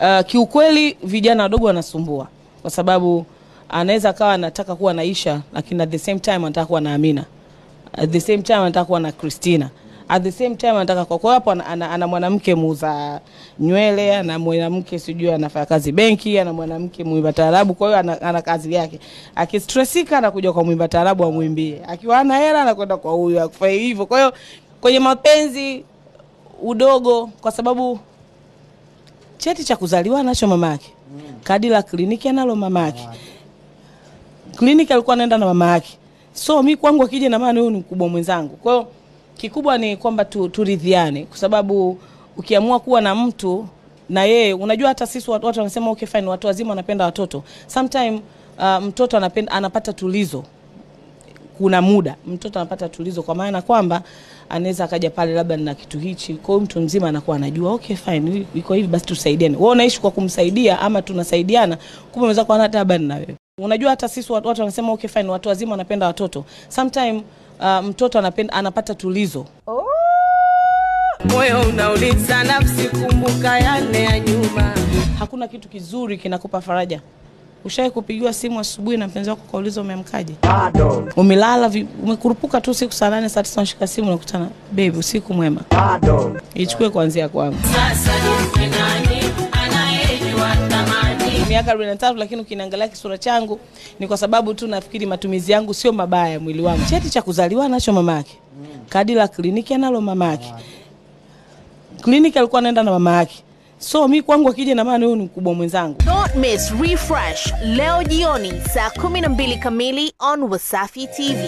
Uh, kiukweli vijana wadogo wanasumbua kwa sababu anaweza akawa anataka kuwa na Isha lakini at the same time anataka kuwa na Amina. At the same time anataka kuwa na Christina. At the same time anataka kwa kwa hapo ana, ana, ana mwanamke muuza nywele, ana mwanamke sijui anafanya kazi benki, ana mwanamke mwimba taarabu, kwa hiyo ana, ana kazi yake. Akistressika anakuja kwa mwimba taarabu amwimbie. Akiwa hana hela anakwenda kwa huyu akifanya hivyo. Kwa hiyo kwenye mapenzi udogo kwa sababu cheti cha kuzaliwa anacho mamake, kadi la kliniki analo mamake, kliniki alikuwa anaenda na mamake. So mi kwangu akija na maana huyu ni mkubwa mwenzangu. Kwa hiyo kikubwa ni kwamba tu, turidhiane, kwa sababu ukiamua kuwa na mtu na yeye, unajua hata sisi watu watu wanasema okay fine, watu wazima wanapenda watoto sometime. Uh, mtoto anapenda, anapata tulizo kuna muda mtoto anapata tulizo, kwa maana kwamba anaweza akaja pale labda na kitu hichi. Kwa hiyo mtu mzima anakuwa anajua okay fine, iko hivi basi tusaidiane. Wewe unaishi kwa kumsaidia ama tunasaidiana, kumbe unaweza kuwa hata habari na wewe. Unajua hata sisi watu watu wanasema okay fine, watu wazima wanapenda watoto sometime. Uh, mtoto anapenda, anapata tulizo moyo unauliza nafsi, kumbuka yale ya nyuma. Hakuna kitu kizuri kinakupa faraja. Ushawahi kupigiwa simu asubuhi na mpenzi wako kauliza umeamkaje? bado Umelala umekurupuka tu siku saa nane saa tisa unashika simu unakutana, baby, usiku mwema. bado Ichukue kuanzia kwangu. miaka 43 lakini ukiniangalia kisura changu ni kwa sababu tu nafikiri matumizi yangu sio mabaya ya mwili wangu. Cheti cha kuzaliwa anacho mamake, kadi la kliniki analo mamake, kliniki alikuwa anaenda na mama yake. So mi kwangu akija na maana ni mkubwa mwenzangu. Don't miss Refresh leo jioni saa 12 kamili on Wasafi TV.